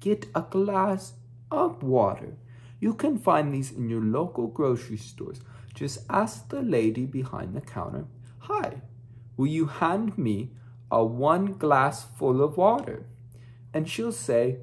get a glass of water. You can find these in your local grocery stores. Just ask the lady behind the counter, Hi, will you hand me a one glass full of water? And she'll say,